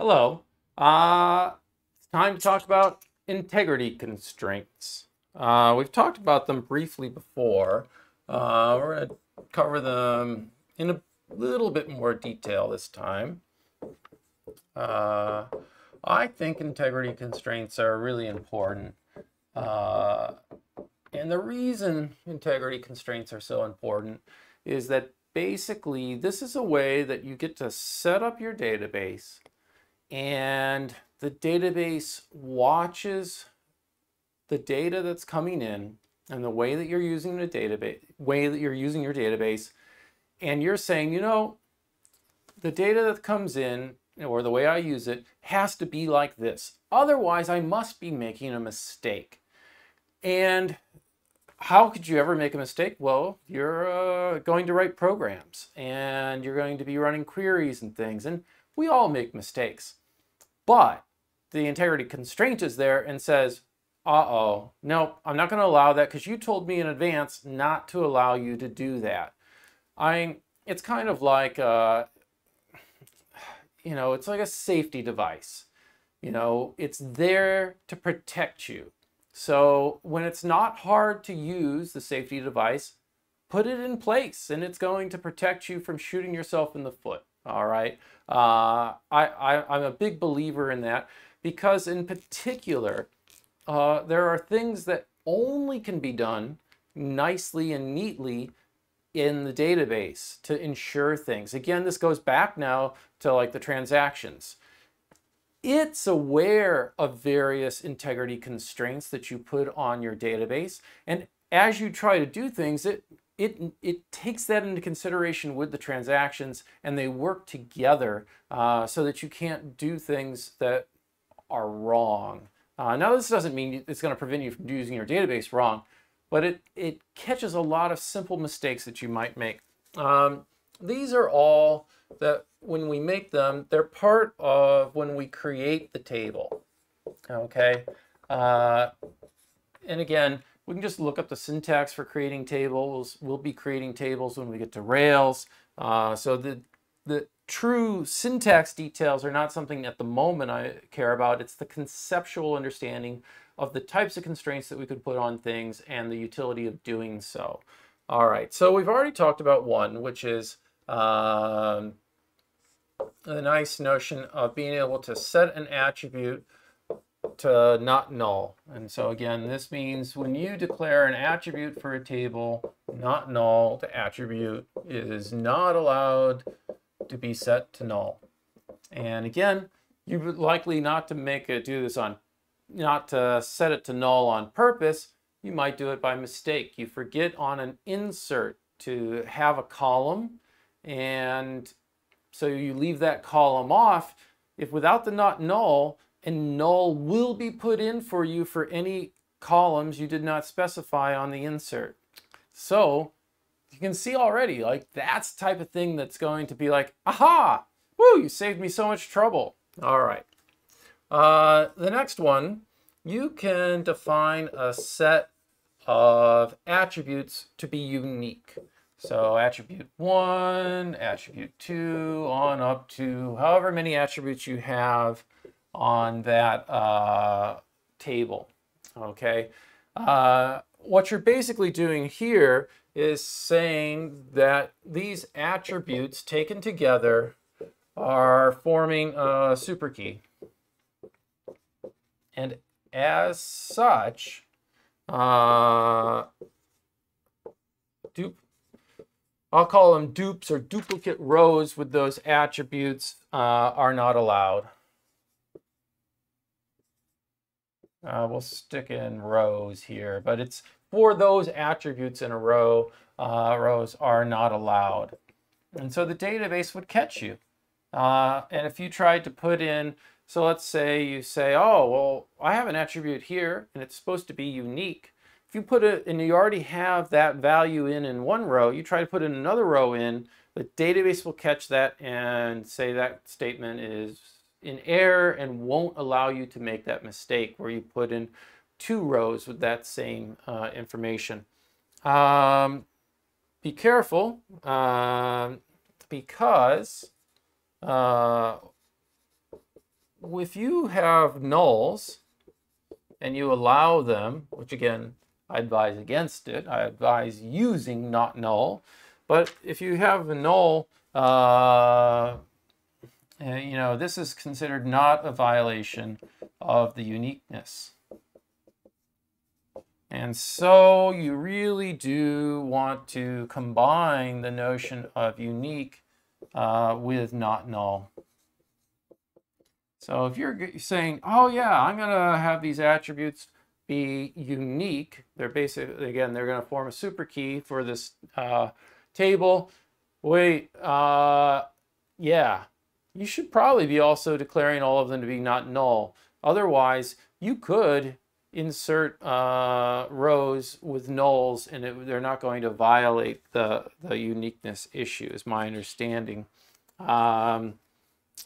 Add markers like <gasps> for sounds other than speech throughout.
Hello. Uh, it's time to talk about integrity constraints. Uh, we've talked about them briefly before. Uh, we're going to cover them in a little bit more detail this time. Uh, I think integrity constraints are really important. Uh, and the reason integrity constraints are so important is that basically this is a way that you get to set up your database and the database watches the data that's coming in and the way that you're using the database, way that you're using your database, and you're saying, you know, the data that comes in or the way I use it has to be like this. Otherwise, I must be making a mistake. And how could you ever make a mistake? Well, you're uh, going to write programs and you're going to be running queries and things, and we all make mistakes. But the integrity constraint is there and says, uh-oh, no, I'm not going to allow that because you told me in advance not to allow you to do that. I, it's kind of like, uh, you know, it's like a safety device. You know, it's there to protect you. So when it's not hard to use the safety device, put it in place and it's going to protect you from shooting yourself in the foot. All right. Uh, I, I, I'm a big believer in that because in particular, uh, there are things that only can be done nicely and neatly in the database to ensure things. Again, this goes back now to like the transactions. It's aware of various integrity constraints that you put on your database. And as you try to do things, it, it, it takes that into consideration with the transactions and they work together uh, so that you can't do things that are wrong. Uh, now, this doesn't mean it's going to prevent you from using your database wrong, but it, it catches a lot of simple mistakes that you might make. Um, these are all that when we make them, they're part of when we create the table. Okay. Uh, and again, we can just look up the syntax for creating tables. We'll be creating tables when we get to Rails. Uh, so the, the true syntax details are not something at the moment I care about. It's the conceptual understanding of the types of constraints that we could put on things and the utility of doing so. All right, so we've already talked about one, which is um, the nice notion of being able to set an attribute to not null. And so again, this means when you declare an attribute for a table, not null, the attribute is not allowed to be set to null. And again, you would likely not to make it do this on, not to set it to null on purpose. You might do it by mistake. You forget on an insert to have a column and so you leave that column off. If without the not null, and null will be put in for you for any columns you did not specify on the insert. So you can see already, like that's the type of thing that's going to be like, aha, woo, you saved me so much trouble. All right. Uh, the next one, you can define a set of attributes to be unique. So attribute one, attribute two, on up to however many attributes you have on that uh, table, okay? Uh, what you're basically doing here is saying that these attributes taken together are forming a super key. And as such, uh, dupe I'll call them dupes or duplicate rows with those attributes uh, are not allowed. Uh, we'll stick in rows here, but it's for those attributes in a row, uh, rows are not allowed. And so the database would catch you. Uh, and if you tried to put in, so let's say you say, oh, well, I have an attribute here and it's supposed to be unique. If you put it, and you already have that value in in one row, you try to put in another row in, the database will catch that and say that statement is in error and won't allow you to make that mistake where you put in two rows with that same uh, information. Um, be careful uh, because uh, if you have nulls and you allow them, which again, I advise against it. I advise using not null. But if you have a null, uh, you know, this is considered not a violation of the uniqueness. And so you really do want to combine the notion of unique uh, with not null. So if you're saying, oh yeah, I'm going to have these attributes be unique, they're basically, again, they're going to form a super key for this uh, table. Wait, uh, yeah, you should probably be also declaring all of them to be not null. Otherwise, you could insert uh, rows with nulls and it, they're not going to violate the, the uniqueness issue is my understanding. Um,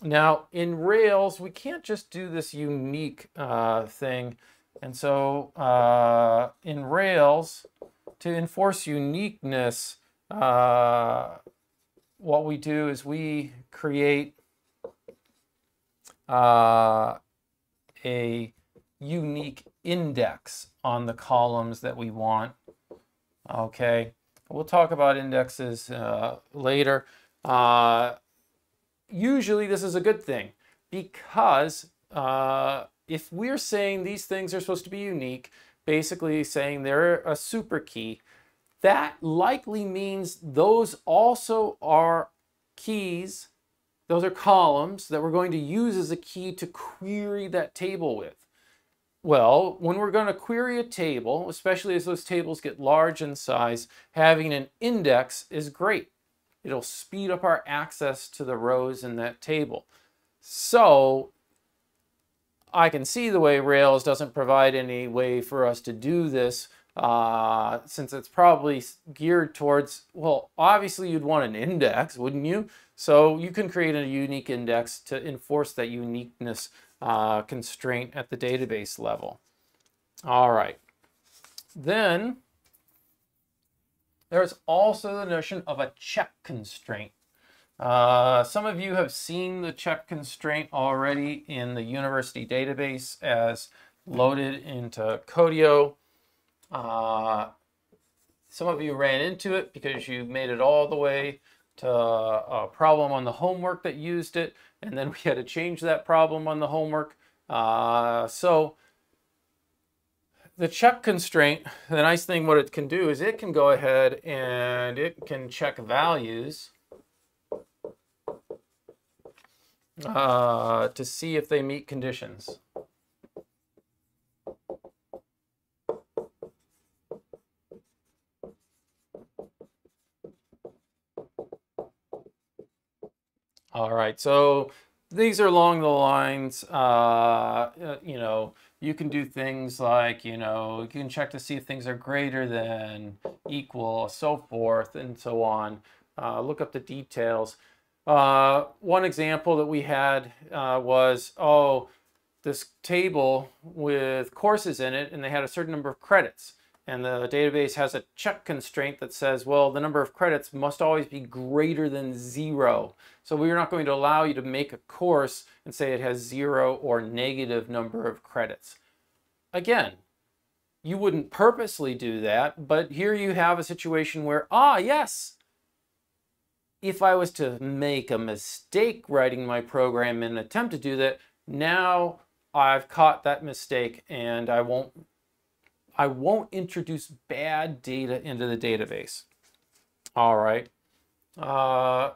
now in Rails, we can't just do this unique uh, thing. And so uh, in Rails, to enforce uniqueness, uh, what we do is we create uh, a unique index on the columns that we want. Okay, we'll talk about indexes uh, later. Uh, usually this is a good thing because uh, if we're saying these things are supposed to be unique, basically saying they're a super key, that likely means those also are keys, those are columns that we're going to use as a key to query that table with. Well, when we're going to query a table, especially as those tables get large in size, having an index is great. It'll speed up our access to the rows in that table. So I can see the way Rails doesn't provide any way for us to do this uh, since it's probably geared towards, well, obviously you'd want an index, wouldn't you? So you can create a unique index to enforce that uniqueness uh, constraint at the database level. All right. Then there's also the notion of a check constraint. Uh, some of you have seen the check constraint already in the university database as loaded into Codio. Uh, some of you ran into it because you made it all the way to a problem on the homework that used it and then <laughs> we had to change that problem on the homework. Uh, so the check constraint, the nice thing what it can do is it can go ahead and it can check values uh, to see if they meet conditions. All right, so these are along the lines, uh, uh, you know, you can do things like, you know, you can check to see if things are greater than, equal, so forth, and so on. Uh, look up the details. Uh, one example that we had uh, was, oh, this table with courses in it, and they had a certain number of credits and the database has a check constraint that says, well, the number of credits must always be greater than zero. So we're not going to allow you to make a course and say it has zero or negative number of credits. Again, you wouldn't purposely do that, but here you have a situation where, ah, yes, if I was to make a mistake writing my program and attempt to do that, now I've caught that mistake and I won't I won't introduce bad data into the database. All right. Uh,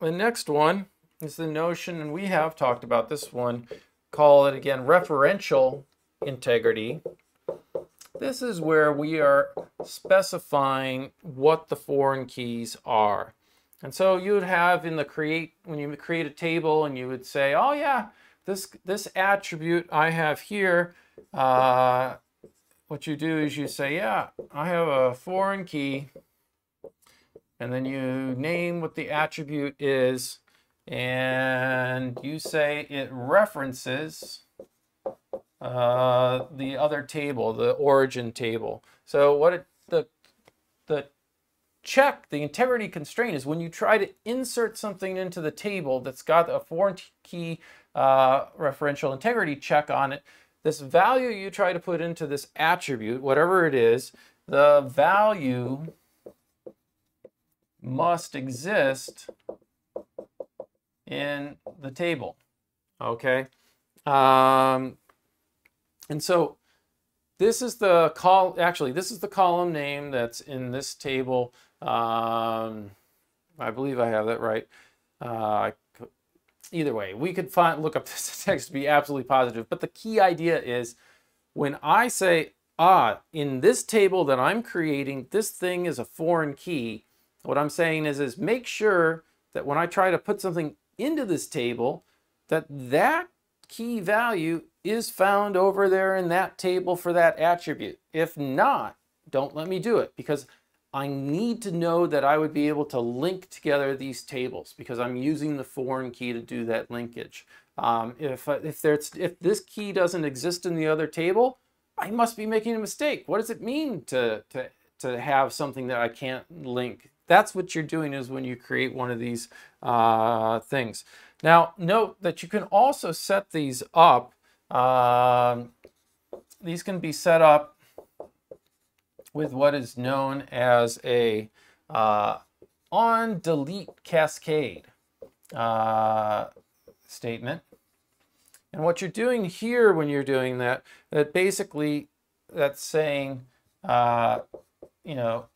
the next one is the notion, and we have talked about this one, call it again referential integrity. This is where we are specifying what the foreign keys are. And so you would have in the create, when you create a table and you would say, oh yeah, this, this attribute I have here uh, what you do is you say, yeah, I have a foreign key, and then you name what the attribute is, and you say it references uh, the other table, the origin table. So what it, the, the check, the integrity constraint is when you try to insert something into the table that's got a foreign key uh, referential integrity check on it, this value you try to put into this attribute, whatever it is, the value must exist in the table. Okay. Um, and so this is the call, actually, this is the column name that's in this table. Um, I believe I have that right. Uh, either way, we could find look up this <laughs> text to be absolutely positive. But the key idea is when I say, ah, in this table that I'm creating, this thing is a foreign key, what I'm saying is, is make sure that when I try to put something into this table, that that key value is found over there in that table for that attribute. If not, don't let me do it because I need to know that I would be able to link together these tables because I'm using the foreign key to do that linkage. Um, if, if, there's, if this key doesn't exist in the other table, I must be making a mistake. What does it mean to, to, to have something that I can't link? That's what you're doing is when you create one of these uh, things. Now, note that you can also set these up. Um, these can be set up with what is known as a uh, on delete cascade uh, statement. And what you're doing here when you're doing that, that basically that's saying, uh, you know,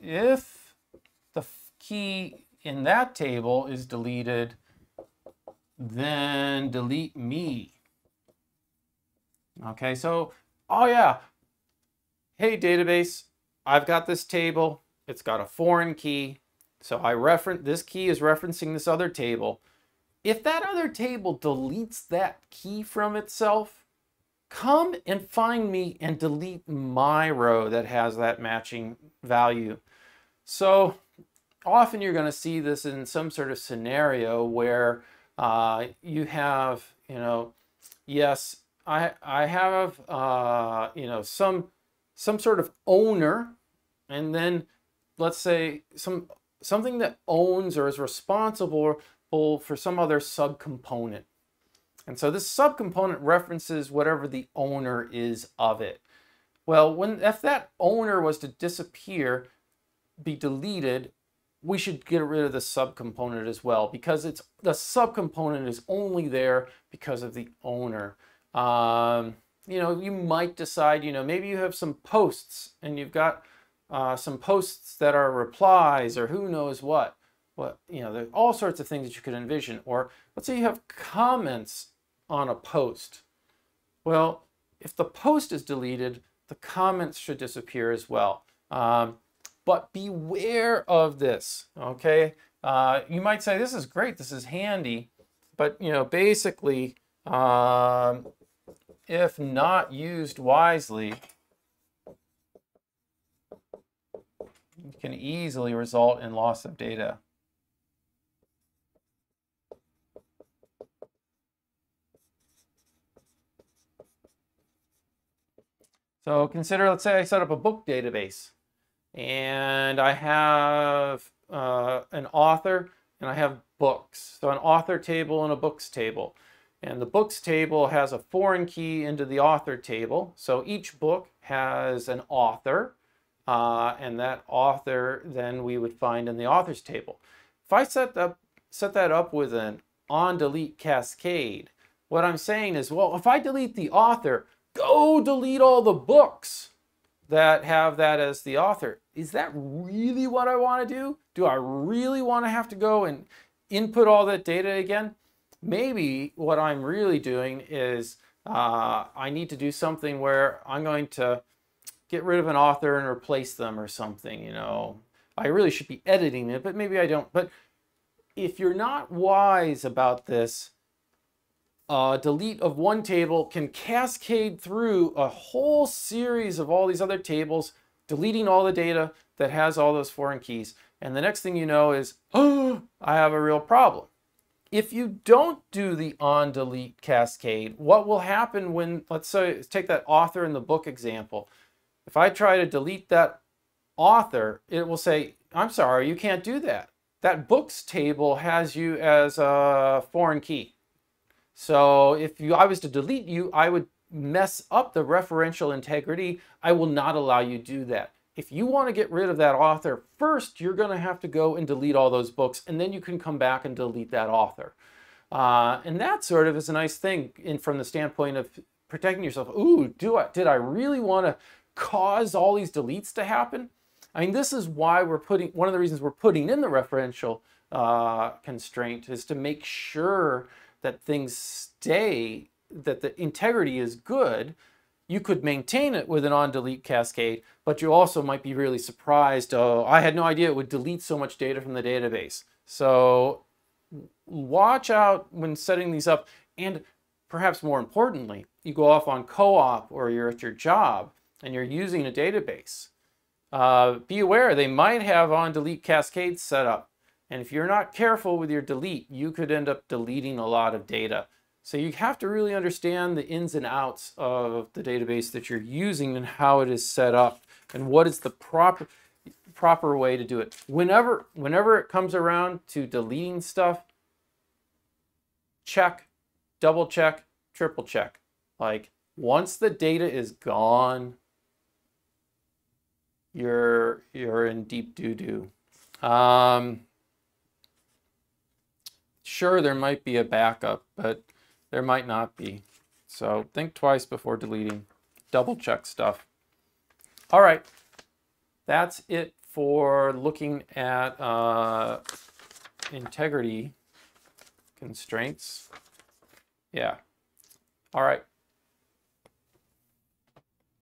if the key in that table is deleted, then delete me. Okay, so, oh yeah, hey database, I've got this table, it's got a foreign key, so I reference, this key is referencing this other table. If that other table deletes that key from itself, come and find me and delete my row that has that matching value. So often you're going to see this in some sort of scenario where uh, you have, you know, yes, I, I have, uh, you know, some some sort of owner, and then let's say some something that owns or is responsible for some other subcomponent. And so this subcomponent references whatever the owner is of it. Well, when if that owner was to disappear, be deleted, we should get rid of the subcomponent as well because it's the subcomponent is only there because of the owner. Um, you know, you might decide, you know, maybe you have some posts and you've got uh, some posts that are replies or who knows what. What, you know, there's all sorts of things that you could envision. Or let's say you have comments on a post. Well, if the post is deleted, the comments should disappear as well. Um, but beware of this, okay? Uh, you might say, this is great, this is handy, but, you know, basically, um, if not used wisely, can easily result in loss of data. So consider, let's say I set up a book database and I have uh, an author and I have books. So an author table and a books table. And the books table has a foreign key into the author table. So each book has an author, uh, and that author then we would find in the authors table. If I set, up, set that up with an on delete cascade, what I'm saying is, well, if I delete the author, go delete all the books that have that as the author. Is that really what I want to do? Do I really want to have to go and input all that data again? Maybe what I'm really doing is uh, I need to do something where I'm going to get rid of an author and replace them or something, you know. I really should be editing it, but maybe I don't. But if you're not wise about this, uh, delete of one table can cascade through a whole series of all these other tables, deleting all the data that has all those foreign keys. And the next thing you know is, oh, <gasps> I have a real problem if you don't do the on delete cascade, what will happen when, let's say, take that author in the book example. If I try to delete that author, it will say, I'm sorry, you can't do that. That books table has you as a foreign key. So if you, I was to delete you, I would mess up the referential integrity. I will not allow you to do that. If you want to get rid of that author, first you're going to have to go and delete all those books, and then you can come back and delete that author. Uh, and that sort of is a nice thing in, from the standpoint of protecting yourself. Ooh, do I, did I really want to cause all these deletes to happen? I mean, this is why we're putting, one of the reasons we're putting in the referential uh, constraint is to make sure that things stay, that the integrity is good. You could maintain it with an on-delete cascade, but you also might be really surprised. Oh, I had no idea it would delete so much data from the database. So watch out when setting these up. And perhaps more importantly, you go off on co-op or you're at your job and you're using a database. Uh, be aware they might have on delete cascades set up. And if you're not careful with your delete, you could end up deleting a lot of data. So you have to really understand the ins and outs of the database that you're using and how it is set up and what is the proper proper way to do it. Whenever whenever it comes around to deleting stuff, check, double check, triple check. Like once the data is gone, you're you're in deep doo-doo. Um, sure, there might be a backup, but there might not be. So think twice before deleting. Double check stuff. All right, that's it for looking at uh, integrity constraints. Yeah. All right.